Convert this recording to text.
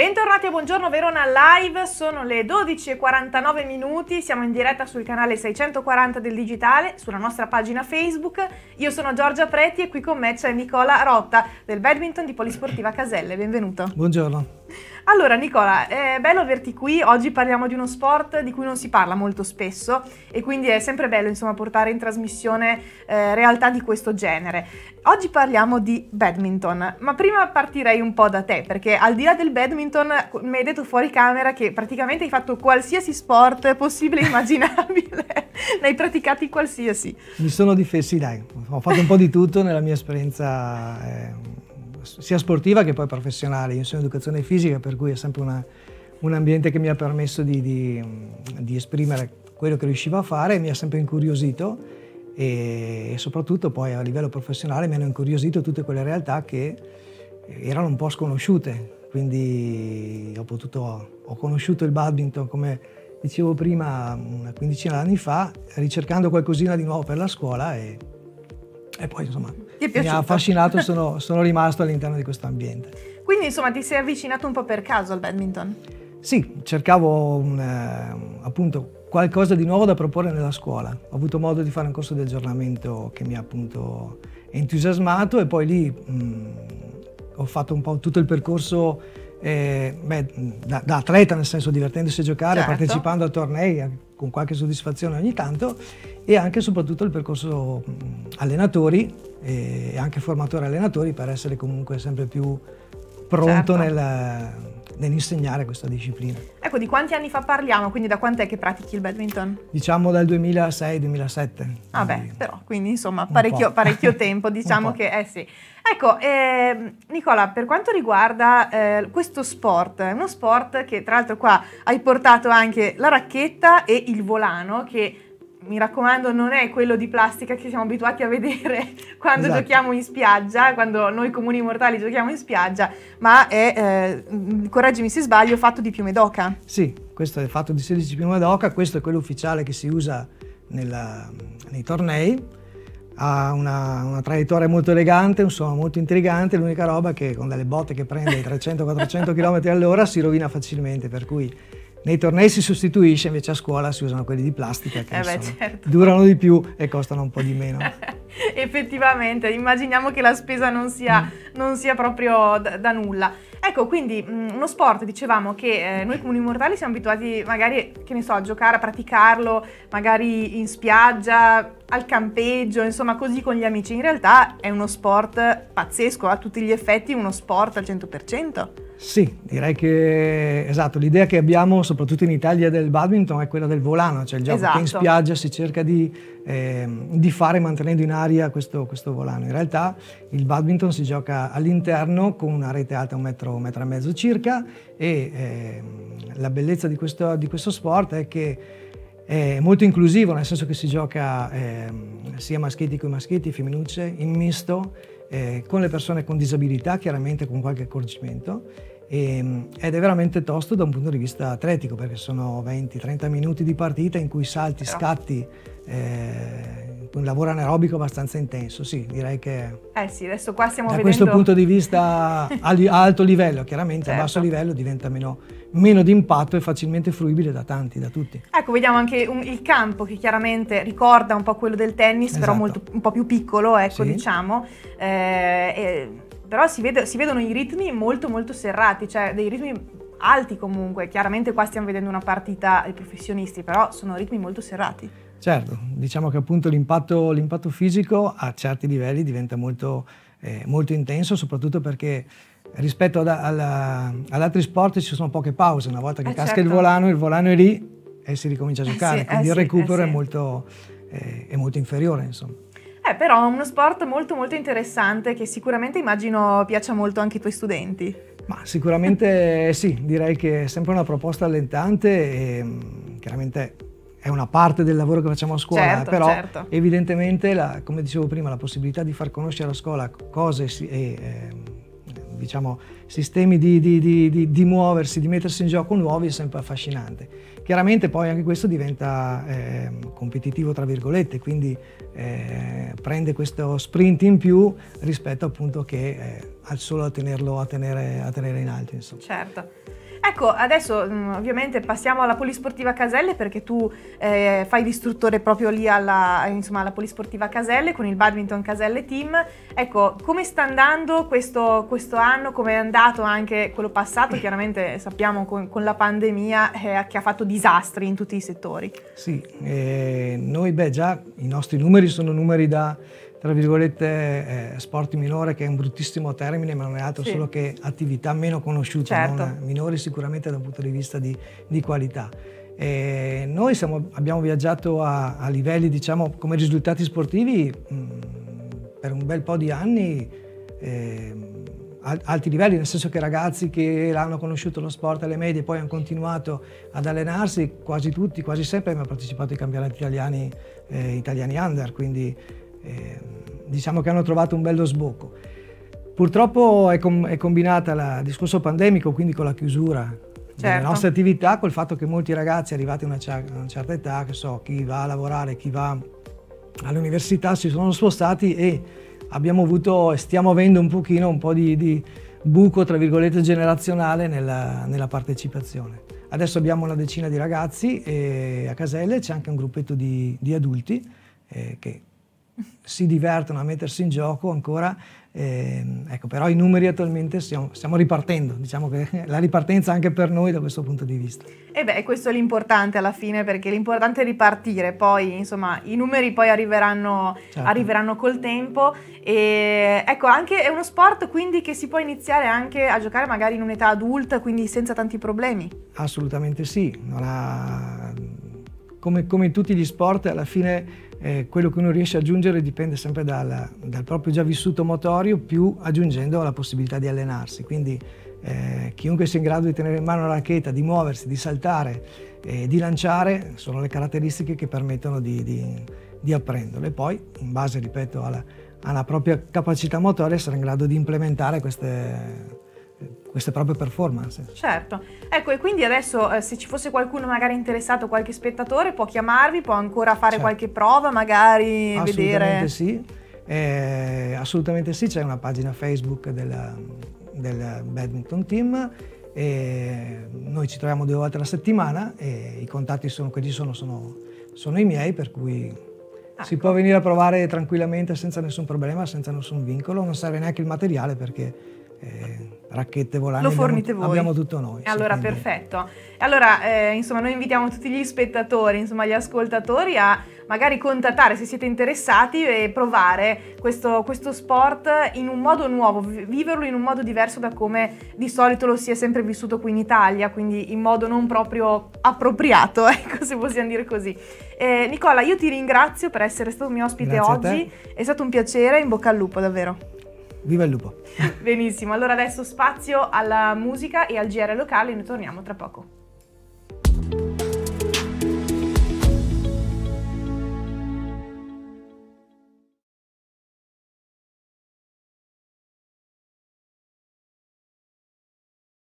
Bentornati a Buongiorno Verona Live, sono le 12.49 minuti, siamo in diretta sul canale 640 del Digitale, sulla nostra pagina Facebook. Io sono Giorgia Preti e qui con me c'è Nicola Rotta del badminton di Polisportiva Caselle, benvenuto. Buongiorno. Allora Nicola, è bello averti qui, oggi parliamo di uno sport di cui non si parla molto spesso e quindi è sempre bello insomma portare in trasmissione eh, realtà di questo genere. Oggi parliamo di badminton, ma prima partirei un po' da te perché al di là del badminton mi hai detto fuori camera che praticamente hai fatto qualsiasi sport possibile e immaginabile, ne hai praticati qualsiasi. Mi sono difesi, dai, ho fatto un po' di tutto nella mia esperienza. Eh sia sportiva che poi professionale. Io sono educazione fisica, per cui è sempre una, un ambiente che mi ha permesso di, di, di, esprimere quello che riuscivo a fare, mi ha sempre incuriosito e, soprattutto poi a livello professionale mi hanno incuriosito tutte quelle realtà che erano un po' sconosciute. Quindi ho, potuto, ho conosciuto il badminton come dicevo prima una quindicina d'anni fa, ricercando qualcosina di nuovo per la scuola e e poi insomma mi ha affascinato e sono, sono rimasto all'interno di questo ambiente. Quindi insomma ti sei avvicinato un po' per caso al badminton? Sì, cercavo un, eh, appunto qualcosa di nuovo da proporre nella scuola. Ho avuto modo di fare un corso di aggiornamento che mi ha appunto entusiasmato e poi lì mh, ho fatto un po' tutto il percorso eh, beh, da, da, atleta, nel senso divertendosi a giocare, certo. partecipando a tornei con qualche soddisfazione ogni tanto e anche e soprattutto il percorso allenatori e anche formatore allenatori per essere comunque sempre più pronto certo. nel, nell'insegnare questa disciplina. Ecco, di quanti anni fa parliamo? Quindi da quant'è che pratichi il badminton? Diciamo dal 2006-2007. Vabbè, ah però, quindi insomma parecchio, parecchio tempo, diciamo che, eh sì. Ecco, eh, Nicola, per quanto riguarda eh, questo sport, uno sport che tra l'altro qua hai portato anche la racchetta e il volano, che mi raccomando non è quello di plastica che siamo abituati a vedere quando esatto. giochiamo in spiaggia, quando noi comuni mortali giochiamo in spiaggia, ma è, eh, correggimi se sbaglio, fatto di piume d'oca. Sì, questo è fatto di 16 piume d'oca, questo è quello ufficiale che si usa nella, nei tornei ha una, una, traiettoria molto elegante, un suono molto intrigante, l'unica roba è che con delle botte che prende 300-400 km all'ora si rovina facilmente, per cui nei tornei si sostituisce, invece a scuola si usano quelli di plastica che eh beh, insomma, certo. durano di più e costano un po' di meno. Effettivamente, immaginiamo che la spesa non sia, mm. non sia proprio da, da nulla. Ecco, quindi mh, mm, uno sport, dicevamo che eh, noi comuni mortali siamo abituati magari, che ne so, a giocare, a praticarlo, magari in spiaggia, al campeggio, insomma così con gli amici. In realtà è uno sport pazzesco, a tutti gli effetti uno sport al 100%. Sì, direi che esatto, l'idea che abbiamo soprattutto in Italia del badminton è quella del volano, cioè il gioco esatto. che in esatto. spiaggia si cerca di, eh, di, fare mantenendo in aria questo, questo, volano. In realtà il badminton si gioca all'interno con una rete alta un metro, un metro e mezzo circa e eh, la bellezza di questo, di questo sport è che è molto inclusivo, nel senso che si gioca eh, sia maschietti che maschietti, femminucce, in misto, eh, con le persone con disabilità, chiaramente con qualche accorgimento, e, ehm, ed è veramente tosto da un punto di vista atletico, perché sono 20-30 minuti di partita in cui salti, scatti, eh, un lavoro anaerobico abbastanza intenso, sì, direi che... Eh sì, adesso qua stiamo da vedendo... questo punto di vista a, alto livello, chiaramente certo. a basso livello diventa meno, meno di impatto e facilmente fruibile da tanti, da tutti. Ecco, vediamo anche un, il campo che chiaramente ricorda un po' quello del tennis, esatto. però molto, un po' più piccolo, ecco, sì. diciamo. Eh, eh, però si, vede, si vedono i ritmi molto molto serrati, cioè dei ritmi alti comunque, chiaramente qua stiamo vedendo una partita di professionisti, però sono ritmi molto serrati. Certo, diciamo che appunto l'impatto, l'impatto fisico a certi livelli diventa molto, eh, molto intenso, soprattutto perché rispetto ad, alla, ad altri sport ci sono poche pause, una volta che eh casca certo. il volano, il volano è lì e si ricomincia a eh giocare, eh sì, quindi il recupero sì, è, molto, è molto inferiore insomma. Eh, però è uno sport molto molto interessante che sicuramente immagino piaccia molto anche ai tuoi studenti. Ma sicuramente sì, direi che è sempre una proposta allentante e chiaramente è una parte del lavoro che facciamo a scuola, certo, però certo. evidentemente, la, come dicevo prima, la possibilità di far conoscere a scuola cose e eh, diciamo, sistemi di, di, di, di, muoversi, di mettersi in gioco nuovi è sempre affascinante. Chiaramente poi anche questo diventa eh, competitivo tra virgolette, quindi eh, prende questo sprint in più rispetto appunto che eh, al solo a tenerlo a tenere, a tenere in alto. Insomma. Certo. Ecco, adesso mm, ovviamente passiamo alla Polisportiva Caselle perché tu eh, fai l'istruttore proprio lì alla, insomma, alla Polisportiva Caselle con il Badminton Caselle Team. Ecco, come sta andando questo, questo anno? Come è andato anche quello passato? Chiaramente sappiamo con, con la pandemia eh, che ha fatto disastri in tutti i settori. Sì, eh, noi beh già i nostri numeri sono numeri da tra virgolette, eh, sport minore, che è un bruttissimo termine, ma non è altro sì. solo che attività meno conosciute, certo. minori sicuramente da un punto di vista di, di qualità. E noi siamo, abbiamo viaggiato a, a, livelli, diciamo, come risultati sportivi mh, mm, per un bel po' di anni, eh, alti livelli, nel senso che ragazzi che hanno conosciuto lo sport alle medie e poi hanno continuato ad allenarsi, quasi tutti, quasi sempre hanno partecipato ai campionati italiani, eh, italiani under, quindi eh, diciamo che hanno trovato un bello sbocco. Purtroppo è, com- è combinata il discorso pandemico, quindi con la chiusura certo. delle nostre attività, col fatto che molti ragazzi arrivati a una, cer- una certa età, che so, chi va a lavorare, chi va all'università, si sono spostati e abbiamo avuto e stiamo avendo un pochino un po' di, di buco, tra virgolette, generazionale nella, nella, partecipazione. Adesso abbiamo una decina di ragazzi e a Caselle c'è anche un gruppetto di, di adulti eh, che si divertono a mettersi in gioco ancora, eh, ecco, però i numeri attualmente stiamo, stiamo, ripartendo, diciamo che la ripartenza anche per noi da questo punto di vista. E beh, questo è l'importante alla fine, perché l'importante è ripartire, poi insomma i numeri poi arriveranno, certo. arriveranno col tempo e ecco, anche è uno sport quindi che si può iniziare anche a giocare magari in un'età adulta, quindi senza tanti problemi. Assolutamente sì, ha... come, come tutti gli sport alla fine eh, quello che uno riesce a aggiungere dipende sempre dal, dal, proprio già vissuto motorio, più aggiungendo la possibilità di allenarsi. Quindi eh, chiunque sia in grado di tenere in mano la racchetta, di muoversi, di saltare e di lanciare sono le caratteristiche che permettono di, di, di apprenderlo. E poi, in base, ripeto, alla, alla propria capacità motoria, essere in grado di implementare queste queste proprie performance. Certo, ecco e quindi adesso eh, se ci fosse qualcuno magari interessato, qualche spettatore può chiamarvi, può ancora fare certo. qualche prova, magari assolutamente vedere... Sì. Eh, assolutamente sì, c'è una pagina Facebook del, del badminton team e noi ci troviamo due volte alla settimana e i contatti sono, che ci sono, sono, sono i miei per cui ecco. si può venire a provare tranquillamente senza nessun problema, senza nessun vincolo, non serve neanche il materiale perché eh, racchette volanti. Lo fornite abbiamo, voi. Abbiamo tutto noi. Allora, perfetto. Allora, eh, insomma, noi invitiamo tutti gli spettatori, insomma, gli ascoltatori a magari contattare se siete interessati e provare questo, questo sport in un modo nuovo, viverlo in un modo diverso da come di solito lo si è sempre vissuto qui in Italia, quindi in modo non proprio appropriato, ecco, se possiamo dire così. Eh, Nicola, io ti ringrazio per essere stato mio ospite Grazie oggi, è stato un piacere, in bocca al lupo davvero. Viva il lupo! Benissimo, allora adesso spazio alla musica e al GR locale, noi torniamo tra poco.